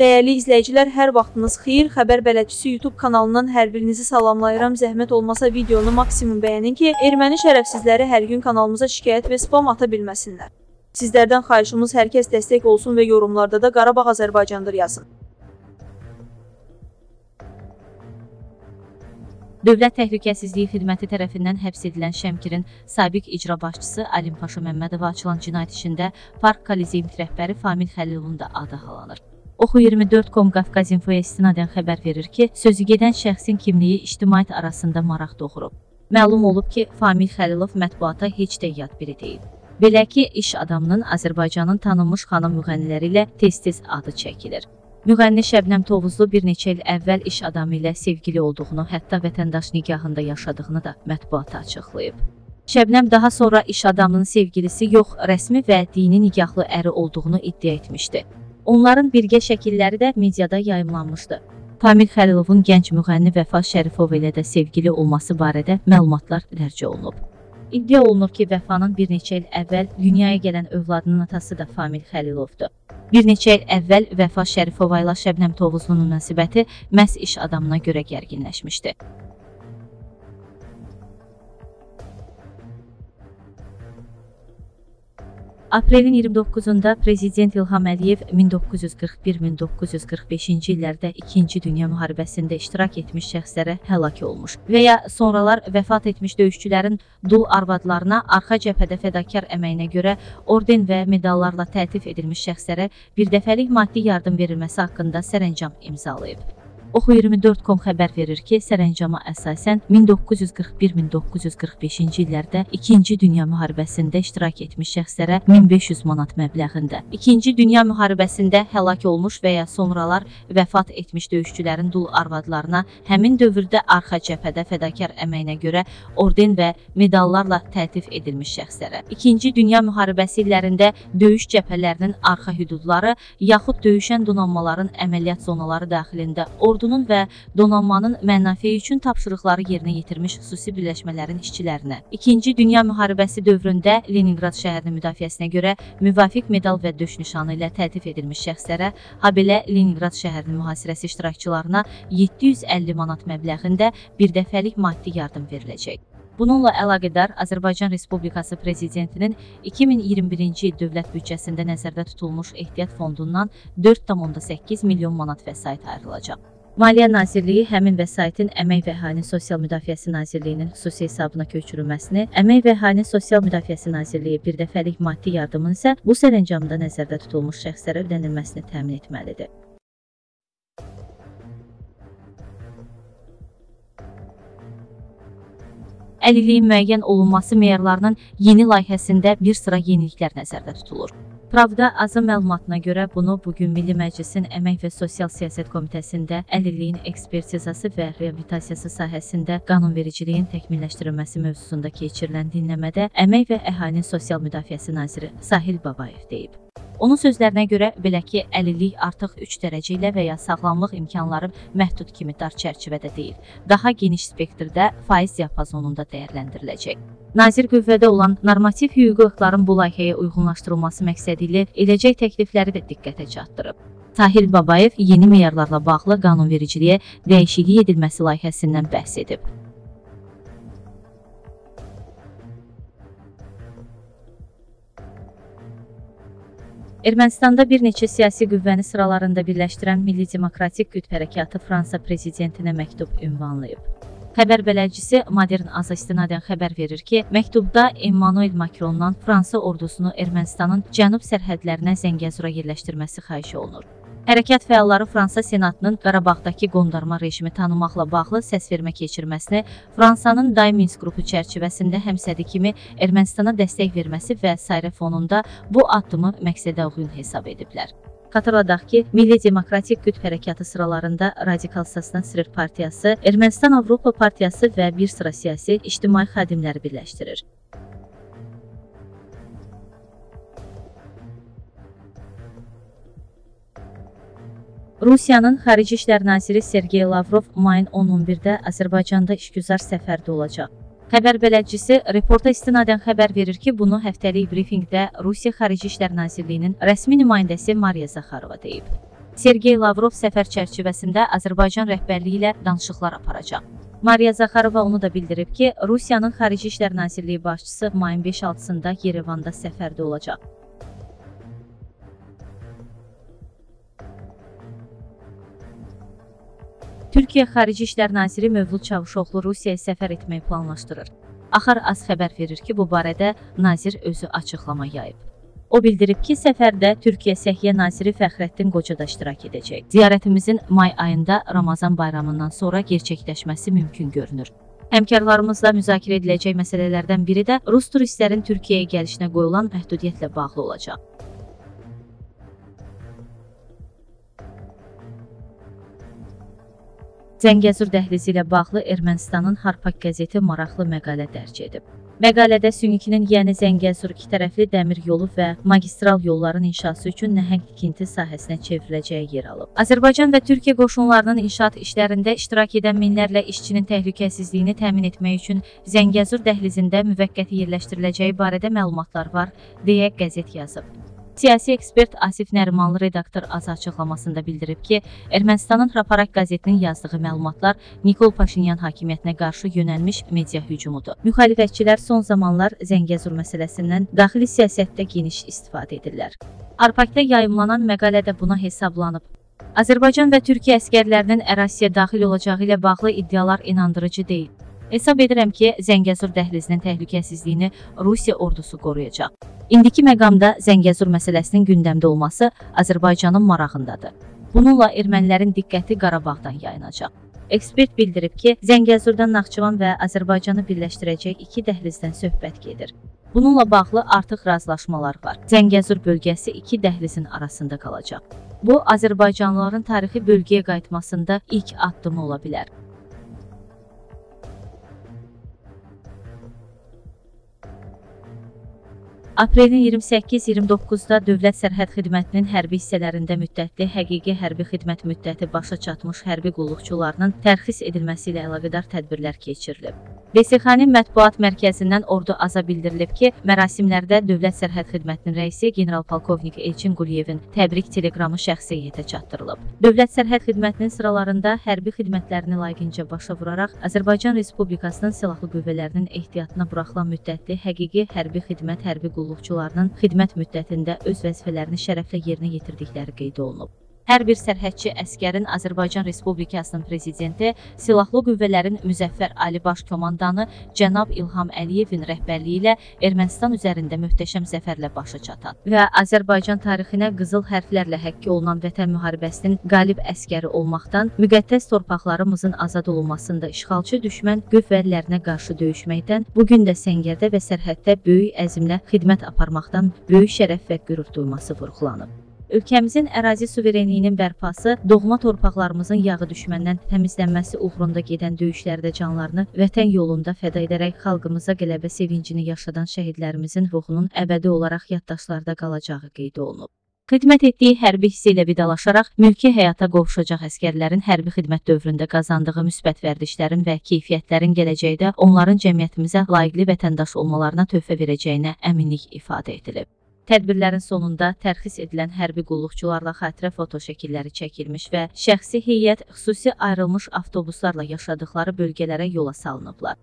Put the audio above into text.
Dəyərli izləyicilər, hər vaxtınız xeyir. Xəbər bələdçisi YouTube kanalından hər birinizi salamlayıram. Zəhmət olmasa videonu maksimum bəyənin ki, erməni şərəfsizləri hər gün kanalımıza şikayət və spam ata bilməsinlər. Sizlərdən xahişimiz hər kəs dəstək olsun və yorumlarda da Qarabağ Azərbaycandır yazın. Dövlət Təhlükəsizliyi Xidməti tərəfindən həbs edilən Şəmkirin sabiq icra başçısı Alim Paşa Məmmədova açılan cinayət işində Park Kolizey rəhbəri Famil Xəlilovun da adı halanır. Oxu24.com Qafqazinfoya istinadən xəbər verir ki, sözü gedən şəxsin kimliyi ictimaiyyət arasında maraq doğurub. Məlum olub ki, Famil Xəlilov mətbuata heç də yad biri deyil. Belə ki, iş adamının Azərbaycanın tanınmış xanım müğənniləri ilə tez-tez adı çəkilir. Müğənni Şəbnəm Tovuzlu bir neçə il əvvəl iş adamı ilə sevgili olduğunu, hətta vətəndaş nigahında yaşadığını da mətbuata açıqlayıb. Şəbnəm daha sonra iş adamının sevgilisi yox, rəsmi və dini nigahlı əri olduğunu iddia etmişdi. Onların birgə şəkilləri də mediada yayımlanmışdı. Pamir Xəlilovun gənc müğənni Vəfa Şərifov ilə də sevgili olması barədə məlumatlar dərc olunub. İddia olunur ki, Vəfanın bir neçə il əvvəl dünyaya gələn övladının atası da Famil Xəlilovdur. Bir neçə il əvvəl Vəfa Şərifova ilə Şəbnəm Tovuzlunun münasibəti məhz iş adamına görə gərginləşmişdi. Aprelin 29-da Prezident İlham Əliyev 1941-1945-ci illərdə 2-ci Dünya müharibəsində iştirak etmiş şəxslərə həlak olmuş və ya sonralar vəfat etmiş döyüşçülərin dul arvadlarına arxa cəbhədə fədakar əməyinə görə orden və medallarla təltif edilmiş şəxslərə birdəfəlik maddi yardım verilməsi haqqında sərəncam imzalayıb. Oxu24.com xəbər verir ki, sərəncama əsasən 1941-1945-ci illərdə 2-ci Dünya müharibəsində iştirak etmiş şəxslərə 1500 manat məbləğində, 2-ci Dünya müharibəsində həlak olmuş və ya sonralar vəfat etmiş döyüşçülərin dul arvadlarına həmin dövrdə arxa cəbhədə fədakar əməyinə görə orden və medallarla təltif edilmiş şəxslərə, 2-ci Dünya müharibəsi illərində döyüş cəbhələrinin arxa hüdudları yaxud döyüşən donanmaların əməliyyat zonaları daxilində orden ordunun və donanmanın mənafeyi üçün tapşırıqları yerinə yetirmiş xüsusi birləşmələrin işçilərinə. İkinci Dünya müharibəsi dövründə Leninqrad şəhərinin müdafiəsinə görə müvafiq medal və döş nişanı ilə təltif edilmiş şəxslərə, habelə Leninqrad şəhərinin mühasirəsi iştirakçılarına 750 manat məbləğində birdəfəlik maddi yardım veriləcək. Bununla əlaqədar Azərbaycan Respublikası Prezidentinin 2021-ci il dövlət büdcəsində nəzərdə tutulmuş ehtiyat fondundan 4,8 milyon manat vəsait ayrılacaq. Maliyyə Nazirliyi həmin vəsaitin Əmək və Əhalinin Sosial Müdafiəsi Nazirliyinin xüsusi hesabına köçürülməsini, Əmək və Əhalinin Sosial Müdafiəsi Nazirliyi birdəfəlik maddi yardımın isə bu sərəncamda nəzərdə tutulmuş şəxslərə ödənilməsini təmin etməlidir. Əlilliyin müəyyən olunması meyarlarının yeni layihəsində bir sıra yeniliklər nəzərdə tutulur. Pravda azı məlumatına görə bunu bugün Milli Məclisin Əmək və Sosial Siyasət Komitəsində əlilliyin ekspertizası və reabilitasiyası sahəsində qanunvericiliyin təkmilləşdirilməsi mövzusunda keçirilən dinləmədə Əmək və Əhalinin Sosial Müdafiəsi naziri Sahil Babayev deyib. Onun sözlərinə görə belə ki, əlillik artıq 3 dərəcə ilə və ya sağlamlıq imkanları məhdud kimi dar çərçivədə deyil, daha geniş spektrdə faiz diapazonunda dəyərləndiriləcək. Nazir qüvvədə olan normativ hüquqların bu layihəyə uyğunlaşdırılması məqsədi ilə edəcək təklifləri də diqqətə çatdırıb. Tahir Babayev yeni meyarlarla bağlı qanunvericiliyə dəyişiklik edilməsi layihəsindən bəhs edib. Ermənistanda bir neçə siyasi qüvvəni sıralarında birləşdirən Milli Demokratik Qütb Hərəkatı Fransa prezidentinə məktub ünvanlayıb. Xəbər bələdçisi Modern Aza istinadən xəbər verir ki, məktubda Emmanuel Macrondan Fransa ordusunu Ermənistanın cənub sərhədlərinə Zəngəzura yerləşdirməsi xahiş olunur. Hərəkat fəalları Fransa Senatının Qarabağdakı qondarma rejimi tanımaqla bağlı səsvermə keçirməsini Fransanın Day Minsk qrupu çərçivəsində həmsədi kimi Ermənistana dəstək verməsi və sairə fonunda bu addımı məqsədə uyğun hesab ediblər. Xatırladaq ki, Milli Demokratik Qütb Hərəkatı sıralarında Radikal Sasnatsir Partiyası, Ermənistan Avropa Partiyası və bir sıra siyasi ictimai xadimləri birləşdirir. Rusiyanın Xarici İşlər naziri Sergey Lavrov mayın 10-11-də Azərbaycanda işgüzar səfərdə olacaq. Xəbər bələdçisi reporta istinadən xəbər verir ki, bunu həftəlik brifinqdə Rusiya Xarici İşlər Nazirliyinin rəsmi nümayəndəsi Mariya Zaxarova deyib. Sergey Lavrov səfər çərçivəsində Azərbaycan rəhbərliyi ilə danışıqlar aparacaq. Mariya Zaxarova onu da bildirib ki, Rusiyanın Xarici İşlər Nazirliyi başçısı mayın 5-6-sında Yerevanda səfərdə olacaq. Türkiyə Xarici İşlər Naziri Mövlud Çavuşoğlu Rusiyaya səfər etməyi planlaşdırır. Axar az xəbər verir ki, bu barədə nazir özü açıqlama yayıb. O bildirib ki, səfərdə Türkiyə Səhiyyə naziri Fəxrəddin Qoca da iştirak edəcək. Ziyarətimizin may ayında Ramazan bayramından sonra gerçəkləşməsi mümkün görünür. Həmkarlarımızla müzakirə ediləcək məsələlərdən biri də rus turistlərin Türkiyəyə gəlişinə qoyulan məhdudiyyətlə bağlı olacaq. Zəngəzur dəhlizi ilə bağlı Ermənistanın Harpak qəzeti maraqlı məqalə dərc edib. Məqalədə Sünikinin, yəni Zəngəzur ikitərəfli dəmir yolu və magistral yolların inşası üçün nəhəng tikinti sahəsinə çevriləcəyi yer alıb. Azərbaycan və Türkiyə qoşunlarının inşaat işlərində iştirak edən minlərlə işçinin təhlükəsizliyini təmin etmək üçün Zəngəzur dəhlizində müvəqqəti yerləşdiriləcəyi barədə məlumatlar var, deyə qəzet yazıb. Siyasi ekspert Asif Nərimanlı redaktor az açıqlamasında bildirib ki, Ermənistanın Hraparak qəzetinin yazdığı məlumatlar Nikol Paşinyan hakimiyyətinə qarşı yönəlmiş media hücumudur. Müxalifətçilər son zamanlar Zəngəzur məsələsindən daxili siyasətdə geniş istifadə edirlər. Arpakda yayımlanan məqalədə buna hesablanıb. Azərbaycan və Türkiyə əskərlərinin əraziyə daxil olacağı ilə bağlı iddialar inandırıcı deyil. Hesab edirəm ki, Zəngəzur dəhlizinin təhlükəsizliyini Rusiya ordusu qoruyacaq. İndiki məqamda Zəngəzur məsələsinin gündəmdə olması Azərbaycanın marağındadır. Bununla ermənilərin diqqəti Qarabağdan yayınacaq. Ekspert bildirib ki, Zəngəzurdan Naxçıvan və Azərbaycanı birləşdirəcək iki dəhlizdən söhbət gedir. Bununla bağlı artıq razılaşmalar var. Zəngəzur bölgəsi iki dəhlizin arasında qalacaq. Bu, Azərbaycanlıların tarixi bölgəyə qayıtmasında ilk addımı ola bilər. Aprelin 28-29-da Dövlət Sərhəd Xidmətinin hərbi hissələrində müddətli həqiqi hərbi xidmət müddəti başa çatmış hərbi qulluqçularının tərxis edilməsi ilə əlaqədar tədbirlər keçirilib. DSX-nin mətbuat mərkəzindən ordu aza bildirilib ki, mərasimlərdə Dövlət Sərhəd Xidmətinin rəisi general-polkovnik Elçin Quliyevin təbrik teleqramı şəxsi heyətə çatdırılıb. Dövlət Sərhəd Xidmətinin sıralarında hərbi xidmətlərini layiqincə başa vuraraq Azərbaycan Respublikasının silahlı qüvvələrinin ehtiyatına buraxılan müddətli həqiqi hərbi xidmət hərbi qulluqçularının xidmət müddətində öz vəzifələrini şərəflə yerinə yetirdikləri qeyd olunub. Hər bir sərhədçi əskərin Azərbaycan Respublikasının prezidenti, Silahlı Qüvvələrin Müzəffər Ali Baş Komandanı cənab İlham Əliyevin rəhbərliyi ilə Ermənistan üzərində möhtəşəm zəfərlə başa çatan və Azərbaycan tarixinə qızıl hərflərlə həkk olunan Vətən müharibəsinin qalib əskəri olmaqdan, müqəddəs torpaqlarımızın azad olunmasında işğalçı düşmən qüvvələrinə qarşı döyüşməkdən, bu gün də səngərdə və sərhəddə böyük əzmlə xidmət aparmaqdan böyük şərəf və qürur duyması vurğulanıb. Ölkəmizin ərazi suverenliyinin bərpası, doğma torpaqlarımızın yağı düşməndən təmizlənməsi uğrunda gedən döyüşlərdə canlarını vətən yolunda fəda edərək xalqımıza qələbə sevincini yaşadan şəhidlərimizin ruhunun əbədi olaraq yaddaşlarda qalacağı qeyd olunub. Xidmət etdiyi hərbi hissə ilə vidalaşaraq mülki həyata qovuşacaq əskərlərin hərbi xidmət dövründə qazandığı müsbət vərdişlərin və keyfiyyətlərin gələcəkdə onların cəmiyyətimizə layiqli vətəndaş olmalarına töhfə verəcəyinə əminlik ifadə edilib. Tədbirlərin sonunda tərxis edilən hərbi qulluqçularla xatirə foto şəkilləri çəkilmiş və şəxsi heyət xüsusi ayrılmış avtobuslarla yaşadıkları bölgələrə yola salınıblar.